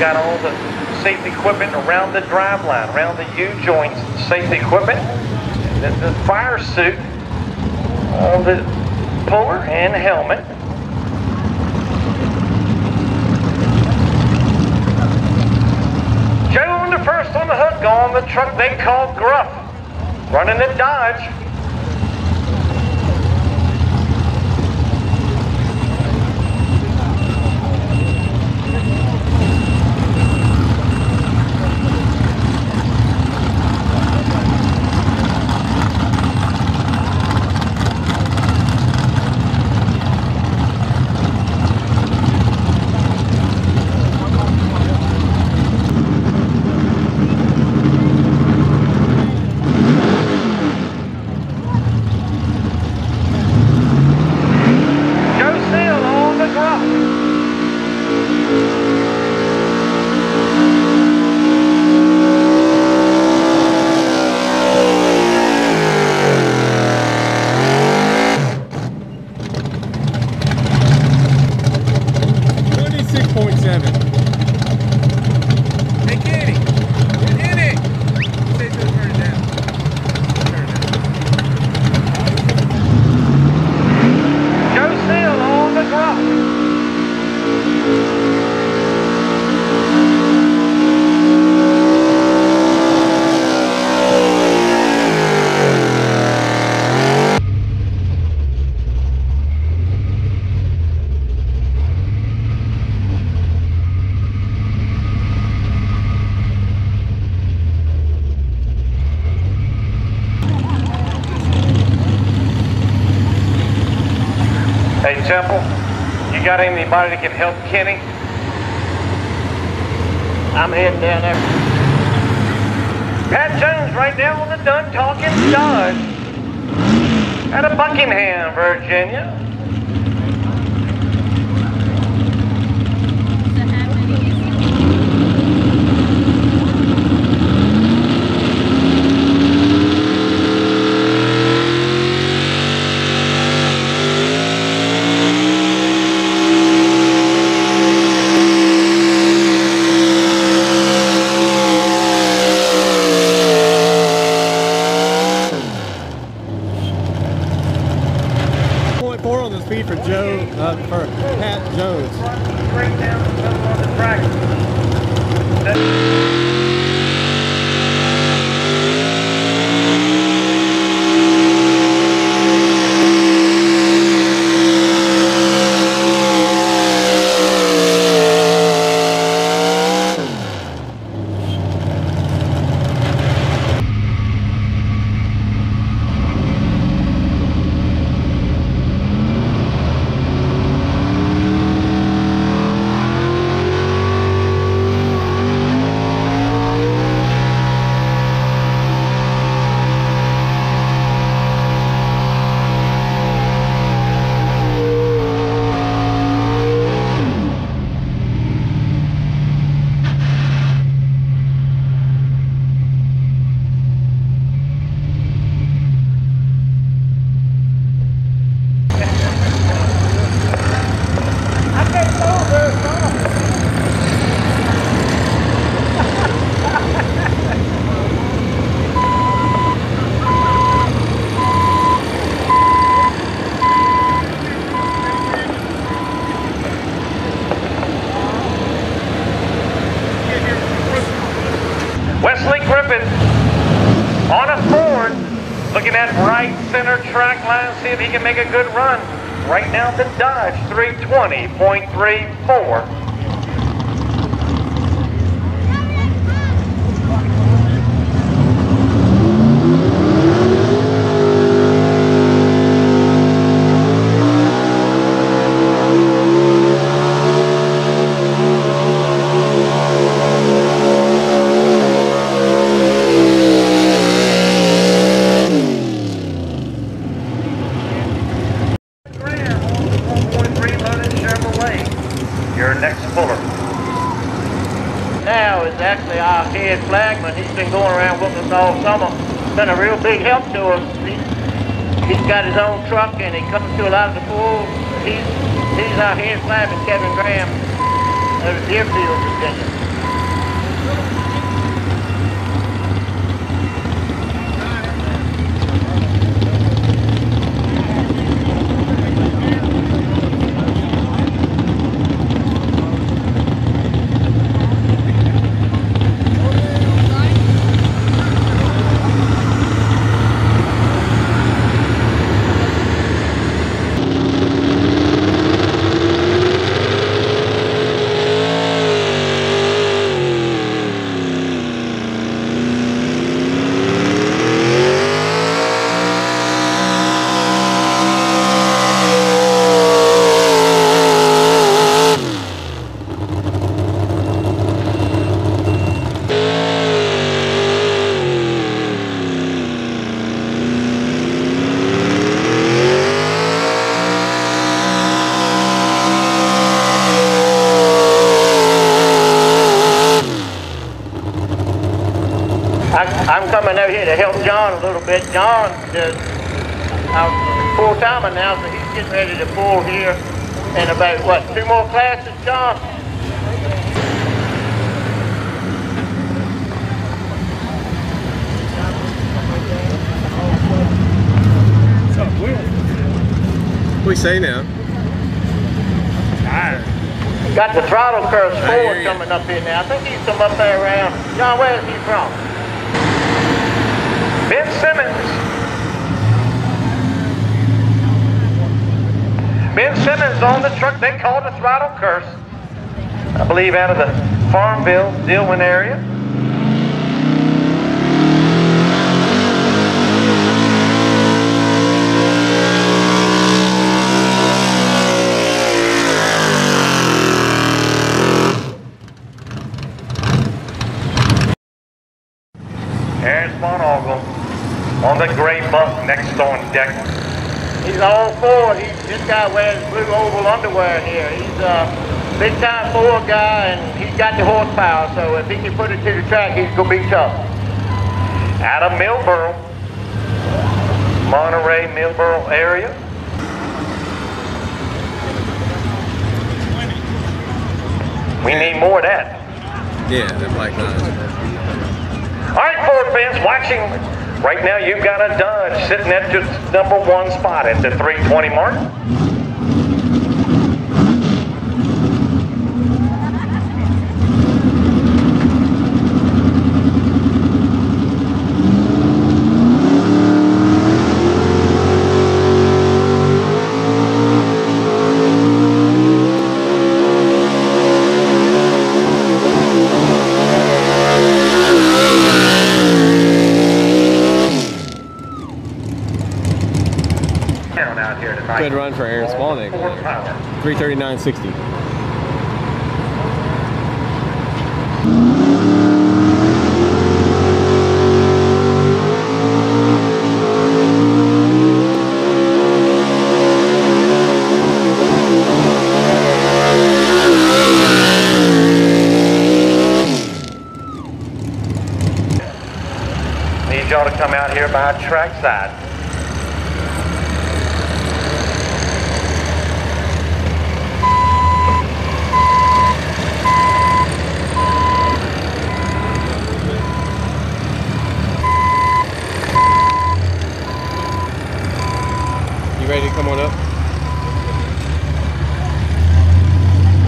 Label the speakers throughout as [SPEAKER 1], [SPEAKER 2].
[SPEAKER 1] got all the safety equipment around the drive line, around the U-joints, safety equipment, the, the fire suit, on the puller and helmet. Joe the first on the hook on the truck they call Gruff, running the Dodge. Joe Sill on the Gruff.
[SPEAKER 2] Twenty-six point seven.
[SPEAKER 3] Hey, Kenny, get in it. Say to turn it down. Turn it down.
[SPEAKER 1] Joe Sill on the Gruff. Hey Temple, you got anybody that can help Kenny? I'm heading down there. Pat Jones right now on the Done Talking Dodge. Out of Buckingham, Virginia.
[SPEAKER 2] Point four on the speed for Joe, uh, for Pat Jones.
[SPEAKER 1] Straight down the middle of the track. Wesley Griffith on a Ford, looking at right center track line, see if he can make a good run. Right now the Dodge 320.34. Graham on 1.3 loaded Chevrolet. Next puller.
[SPEAKER 4] now is actually our head flagman. He's been going around with us all summer. Been a real big help to us. He's, he's got his own truck and he comes to a lot of the pools. He's, he's our head flagman, Kevin Graham, of Deerfield, Virginia. I'm coming out here to help Little. John is our uh, full-time now, so he's getting ready to pull here in about what two more classes, John?
[SPEAKER 3] What we say now?
[SPEAKER 4] Got the throttle
[SPEAKER 3] curse
[SPEAKER 4] forward coming up here now. I think he's come up there around. John, where is he from?
[SPEAKER 1] Ben Simmons. Ben Simmons on the truck. They called the throttle curse. I believe out of the Farmville, Dillwyn area. There's Von on the gray buck next on deck.
[SPEAKER 4] He's all Ford. He, this guy wears blue oval underwear here. He's a big time Ford guy and he's got the horsepower. So if he can put it to the track, he's gonna be tough.
[SPEAKER 1] out of Millboro, Monterey, Millboro area. We need more of that.
[SPEAKER 3] Yeah, they're black line.
[SPEAKER 1] All right, Ford fans watching. Right now, you've got a Dodge sitting at just number one spot at the 320 mark. Down out here tonight.
[SPEAKER 3] Good run for Aaron
[SPEAKER 1] Sponaugle.
[SPEAKER 3] 339.60.
[SPEAKER 1] Need y'all to come out here by trackside.
[SPEAKER 3] Ready to come on up?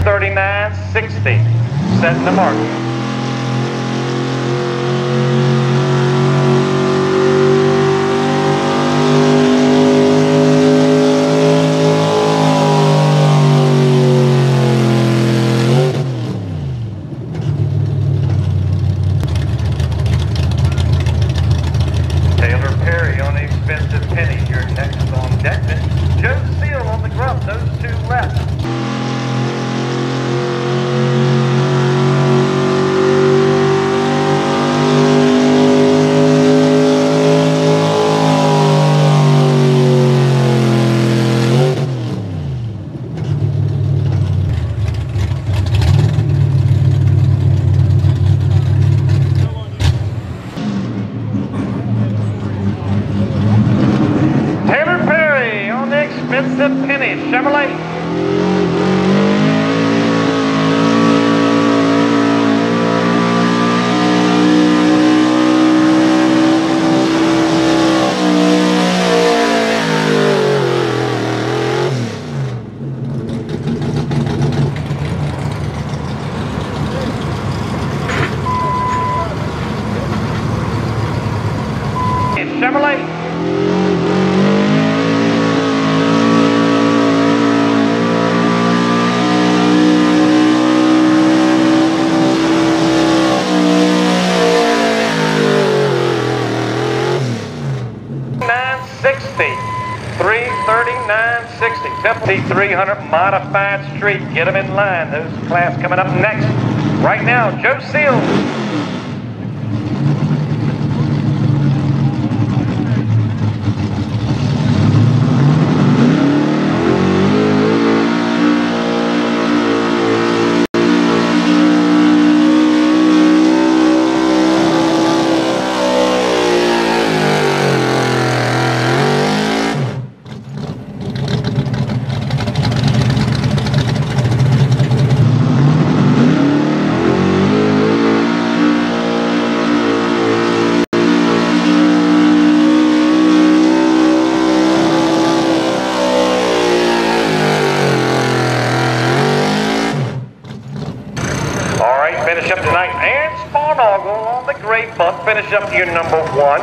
[SPEAKER 1] 3960. Setting the mark. Taylor Perry on the expensive penny. You're next on deck. Then Joe Sill on the gruff. Those two left. Taylor Perry on the expensive penny. C300 Modified Street. Get them in line. Those class coming up next. Right now, Joe Sills finish up your number one.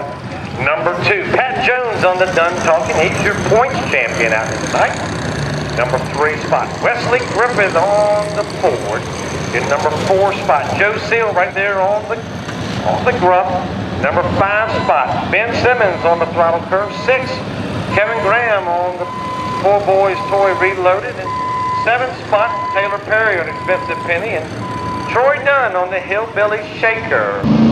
[SPEAKER 1] Number two, Pat Jones on the done talking. He's your points champion out tonight. Number three spot, Wesley Griffith on the board. Your number four spot, Joe Sill right there on the on the gruff. Number five spot, Ben Simmons on the throttle curse. Six, Kevin Graham on the Poor Boys Toy Reloaded. And seven spot, Taylor Perry on Expensive Penny. And Troy Dunn on the Hillbilly Shaker.